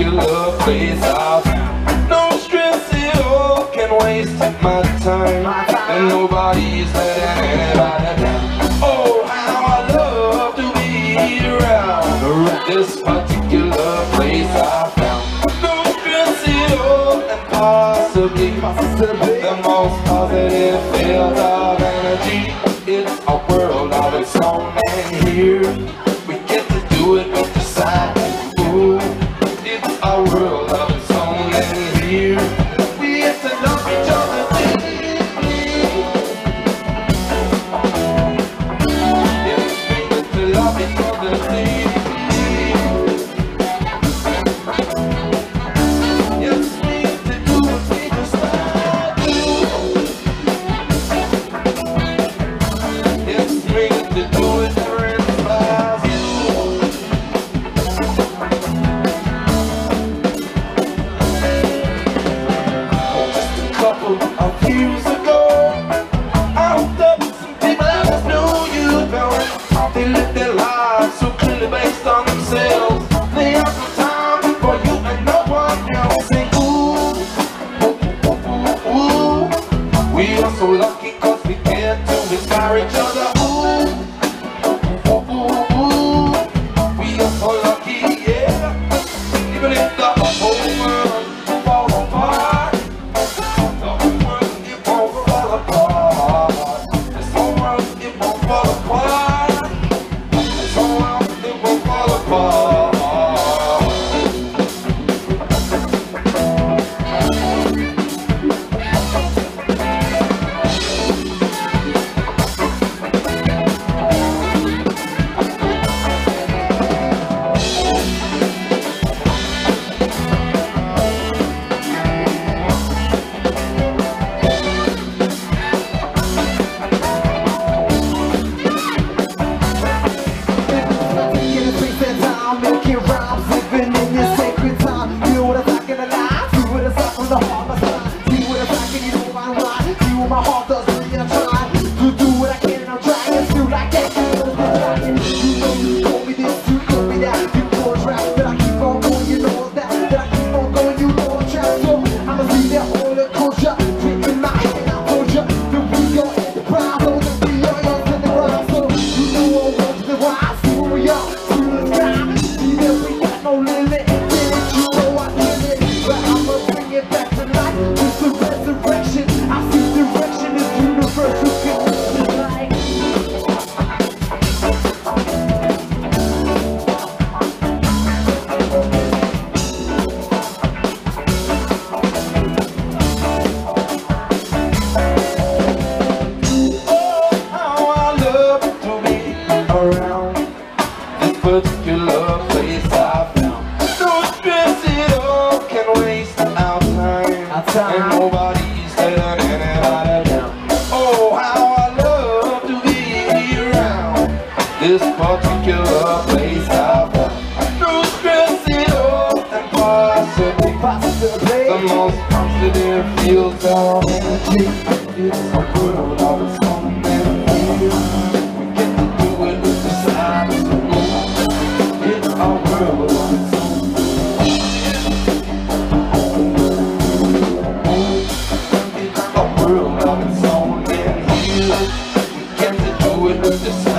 particular place I've No stress at all can waste my time. And nobody's letting anybody down. Oh, how I love to be around. This particular place I found. No stress at all and possibly, possibly The most positive field of energy It's a world of its own. And here We get to do it ao this particular place I found. Through stress it all and possibly, possibly the most positive feels of energy. It's put on all the song and. We get to do it with the. It's our world its own. Our world its and. We get to do it with the